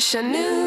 wish I knew